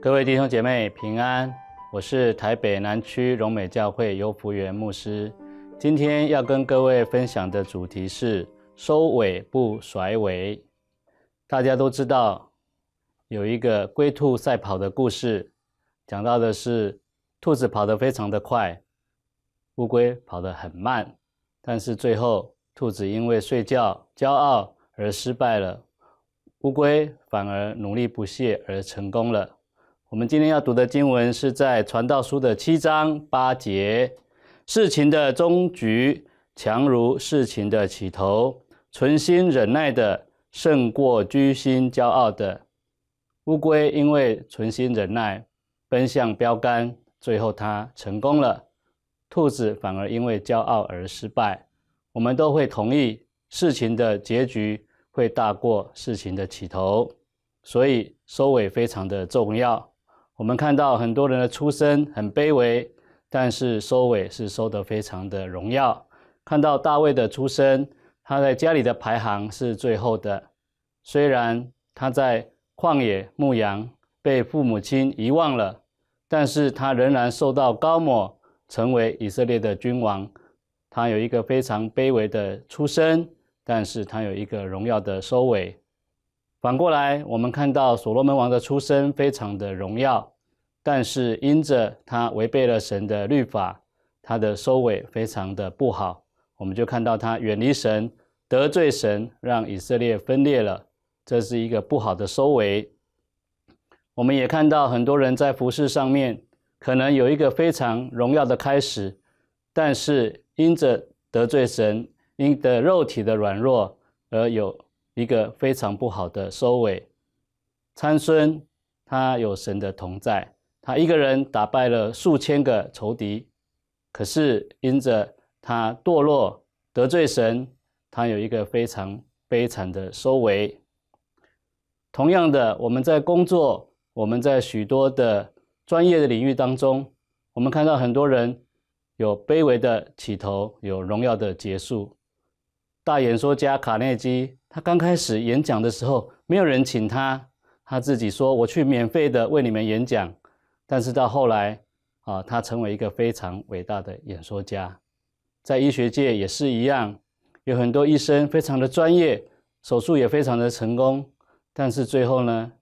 各位弟兄姐妹平安，我是台北南区荣美教会尤福元牧师。今天要跟各位分享的主题是收尾不甩尾。大家都知道有一个龟兔赛跑的故事，讲到的是兔子跑得非常的快，乌龟跑得很慢，但是最后兔子因为睡觉骄傲而失败了，乌龟反而努力不懈而成功了。我们今天要读的经文是在《传道书》的七章八节。事情的终局强如事情的起头，存心忍耐的胜过居心骄傲的。乌龟因为存心忍耐，奔向标杆，最后它成功了。兔子反而因为骄傲而失败。我们都会同意，事情的结局会大过事情的起头，所以收尾非常的重要。我们看到很多人的出身很卑微，但是收尾是收得非常的荣耀。看到大卫的出身，他在家里的排行是最后的。虽然他在旷野牧羊，被父母亲遗忘了，但是他仍然受到高抹，成为以色列的君王。他有一个非常卑微的出身，但是他有一个荣耀的收尾。反过来，我们看到所罗门王的出身非常的荣耀，但是因着他违背了神的律法，他的收尾非常的不好。我们就看到他远离神，得罪神，让以色列分裂了，这是一个不好的收尾。我们也看到很多人在服饰上面可能有一个非常荣耀的开始，但是因着得罪神，因的肉体的软弱而有。一个非常不好的收尾。参孙他有神的同在，他一个人打败了数千个仇敌，可是因着他堕落得罪神，他有一个非常悲惨的收尾。同样的，我们在工作，我们在许多的专业的领域当中，我们看到很多人有卑微的起头，有荣耀的结束。大演说家卡内基。他刚开始演讲的时候，没有人请他，他自己说：“我去免费的为你们演讲。”但是到后来，啊，他成为一个非常伟大的演说家。在医学界也是一样，有很多医生非常的专业，手术也非常的成功，但是最后呢，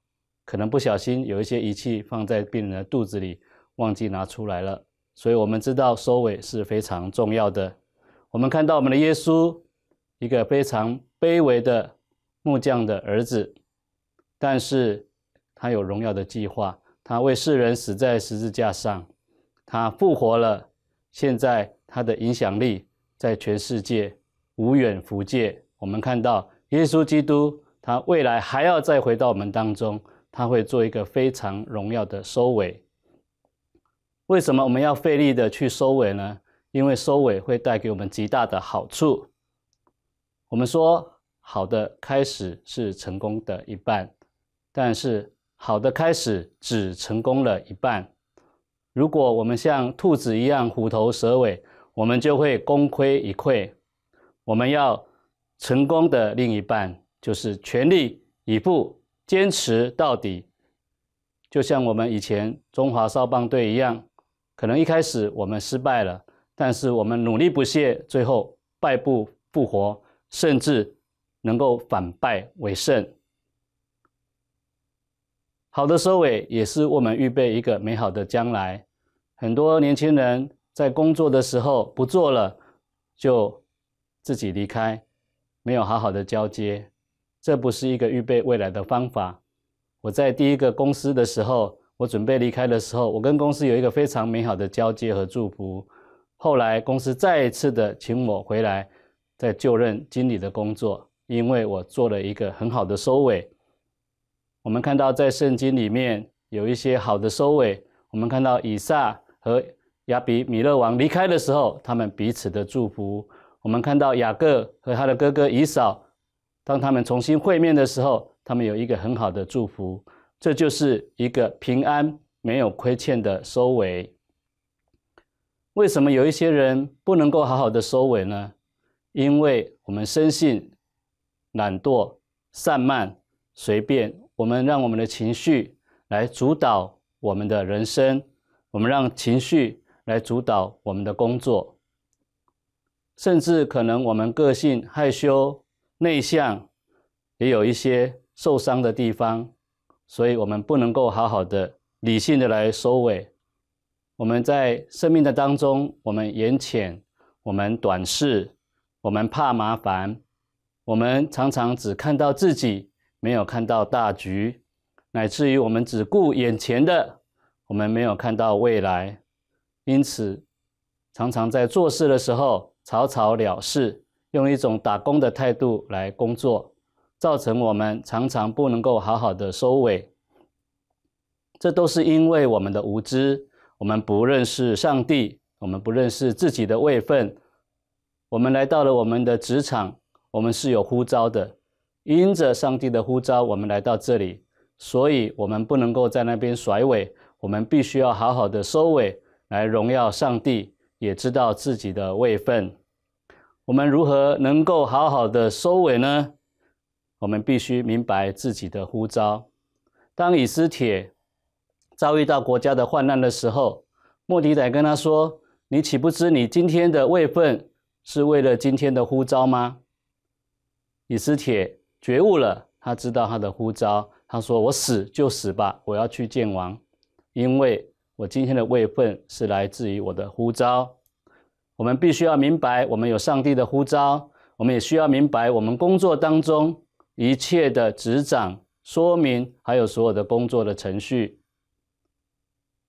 可能不小心有一些仪器放在病人的肚子里，忘记拿出来了。所以我们知道收尾是非常重要的。我们看到我们的耶稣，一个非常。卑微的木匠的儿子，但是他有荣耀的计划。他为世人死在十字架上，他复活了。现在他的影响力在全世界无远弗届。我们看到耶稣基督，他未来还要再回到我们当中，他会做一个非常荣耀的收尾。为什么我们要费力的去收尾呢？因为收尾会带给我们极大的好处。我们说，好的开始是成功的一半，但是好的开始只成功了一半。如果我们像兔子一样虎头蛇尾，我们就会功亏一篑。我们要成功的另一半，就是全力以赴、坚持到底。就像我们以前中华少棒队一样，可能一开始我们失败了，但是我们努力不懈，最后败不复活。甚至能够反败为胜，好的收尾也是我们预备一个美好的将来。很多年轻人在工作的时候不做了，就自己离开，没有好好的交接，这不是一个预备未来的方法。我在第一个公司的时候，我准备离开的时候，我跟公司有一个非常美好的交接和祝福。后来公司再一次的请我回来。在就任经理的工作，因为我做了一个很好的收尾。我们看到在圣经里面有一些好的收尾。我们看到以撒和亚比米勒王离开的时候，他们彼此的祝福。我们看到雅各和他的哥哥以扫当他们重新会面的时候，他们有一个很好的祝福，这就是一个平安、没有亏欠的收尾。为什么有一些人不能够好好的收尾呢？因为我们生性懒惰、散漫、随便，我们让我们的情绪来主导我们的人生，我们让情绪来主导我们的工作，甚至可能我们个性害羞、内向，也有一些受伤的地方，所以我们不能够好好的、理性的来收尾。我们在生命的当中，我们眼浅，我们短视，我们怕麻烦，我们常常只看到自己，没有看到大局，乃至于我们只顾眼前的，我们没有看到未来，因此常常在做事的时候草草了事，用一种打工的态度来工作，造成我们常常不能够好好的收尾。这都是因为我们的无知。我们不认识上帝，我们不认识自己的位分。我们来到了我们的职场，我们是有呼召的，因着上帝的呼召，我们来到这里，所以我们不能够在那边甩尾，我们必须要好好的收尾，来荣耀上帝，也知道自己的位分。我们如何能够好好的收尾呢？我们必须明白自己的呼召。当以斯帖。遭遇到国家的患难的时候，莫迪仔跟他说：“你岂不知你今天的位分是为了今天的呼召吗？”以斯帖觉悟了，他知道他的呼召。他说：“我死就死吧，我要去见王，因为我今天的位分是来自于我的呼召。”我们必须要明白，我们有上帝的呼召，我们也需要明白，我们工作当中一切的执掌、说明，还有所有的工作的程序。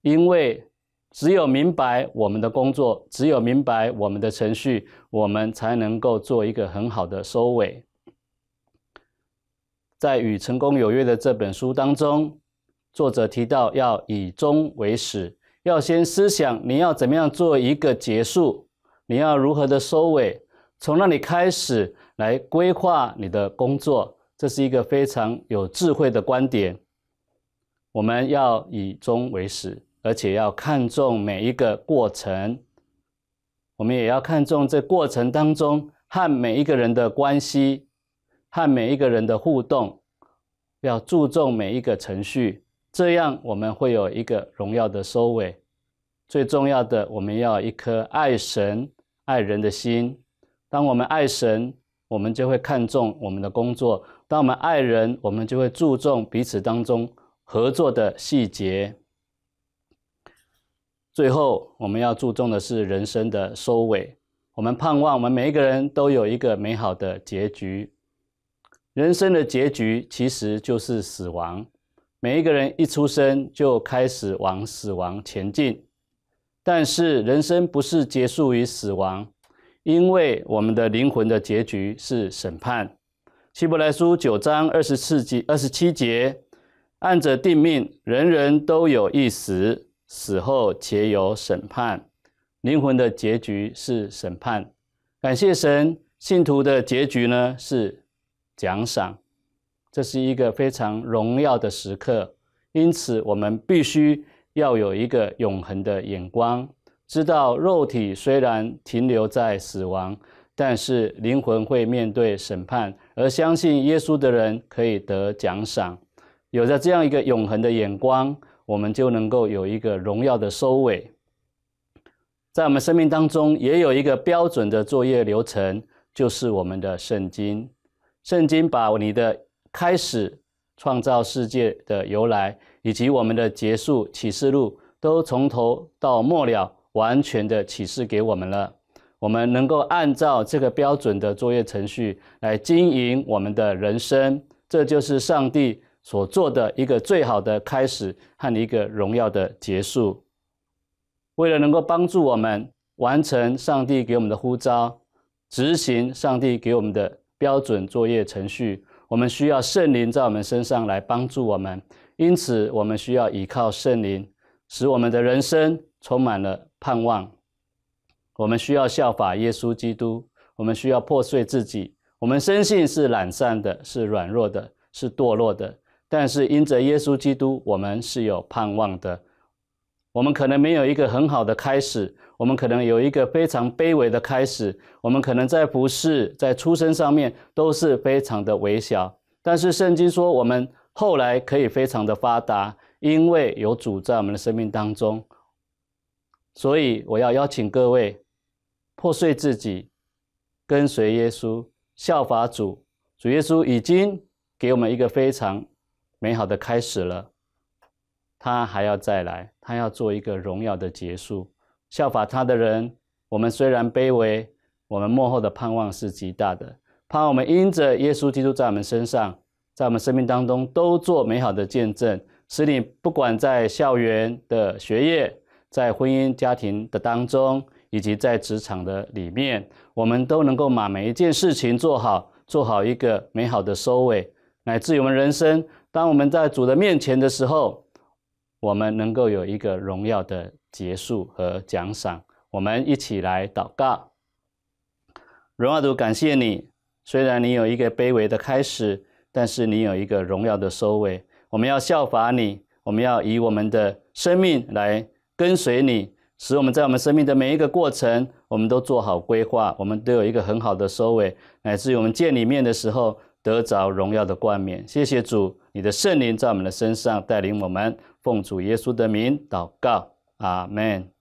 因为只有明白我们的工作，只有明白我们的程序，我们才能够做一个很好的收尾。在《与成功有约》的这本书当中，作者提到要以终为始，要先思想你要怎么样做一个结束，你要如何的收尾，从那里开始来规划你的工作，这是一个非常有智慧的观点。我们要以终为始。而且要看重每一个过程，我们也要看重这过程当中和每一个人的关系，和每一个人的互动，要注重每一个程序，这样我们会有一个荣耀的收尾。最重要的，我们要一颗爱神爱人的心。当我们爱神，我们就会看重我们的工作；当我们爱人，我们就会注重彼此当中合作的细节。最后，我们要注重的是人生的收尾。我们盼望我们每一个人都有一个美好的结局。人生的结局其实就是死亡。每一个人一出生就开始往死亡前进。但是人生不是结束于死亡，因为我们的灵魂的结局是审判。希伯来书九章二十四节、二十七节，按着定命，人人都有一死。死后且有审判，灵魂的结局是审判。感谢神，信徒的结局呢是奖赏。这是一个非常荣耀的时刻，因此我们必须要有一个永恒的眼光，知道肉体虽然停留在死亡，但是灵魂会面对审判，而相信耶稣的人可以得奖赏。有着这样一个永恒的眼光。我们就能够有一个荣耀的收尾。在我们生命当中，也有一个标准的作业流程，就是我们的圣经。圣经把你的开始、创造世界的由来，以及我们的结束启示录，都从头到末了完全的启示给我们了。我们能够按照这个标准的作业程序来经营我们的人生，这就是上帝。所做的一个最好的开始和一个荣耀的结束，为了能够帮助我们完成上帝给我们的呼召，执行上帝给我们的标准作业程序，我们需要圣灵在我们身上来帮助我们。因此，我们需要依靠圣灵，使我们的人生充满了盼望。我们需要效法耶稣基督，我们需要破碎自己，我们生性是懒散的，是软弱的，是堕落的。但是因着耶稣基督，我们是有盼望的。我们可能没有一个很好的开始，我们可能有一个非常卑微的开始，我们可能在服饰、在出生上面都是非常的微小。但是圣经说，我们后来可以非常的发达，因为有主在我们的生命当中。所以我要邀请各位破碎自己，跟随耶稣。效法主，主耶稣已经给我们一个非常美好的开始了，他还要再来，他要做一个荣耀的结束。效法他的人，我们虽然卑微，我们幕后的盼望是极大的。盼我们因着耶稣基督在我们身上，在我们生命当中都做美好的见证，使你不管在校园的学业，在婚姻家庭的当中。以及在职场的里面，我们都能够把每一件事情做好，做好一个美好的收尾，乃至于我们人生，当我们在主的面前的时候，我们能够有一个荣耀的结束和奖赏。我们一起来祷告，荣耀主，感谢你，虽然你有一个卑微的开始，但是你有一个荣耀的收尾。我们要效法你，我们要以我们的生命来跟随你。使我们在我们生命的每一个过程，我们都做好规划，我们都有一个很好的收尾，乃至于我们见里面的时候得着荣耀的冠冕。谢谢主，你的圣灵在我们的身上带领我们，奉主耶稣的名祷告，阿门。